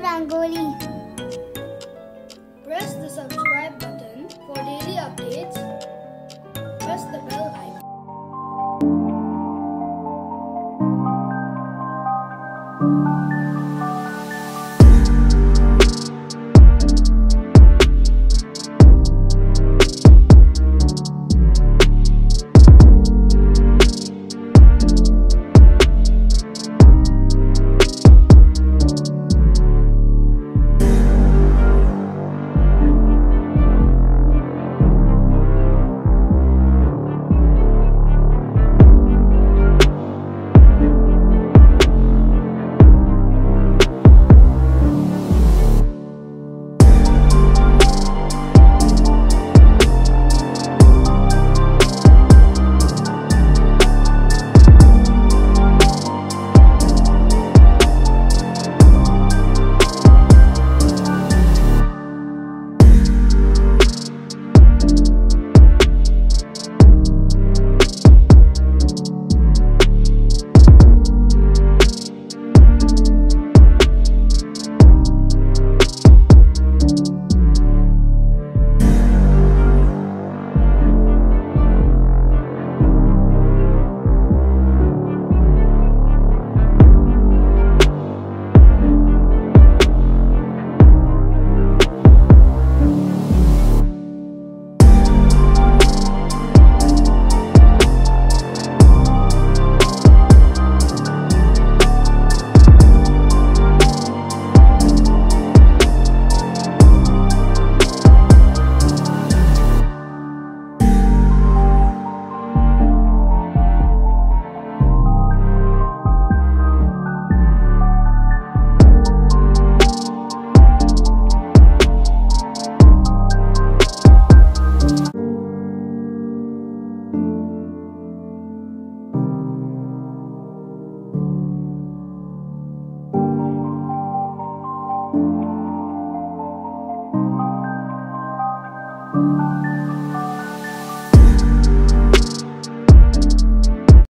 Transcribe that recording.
Rangoli. Press the subscribe button for daily updates. Press the bell icon.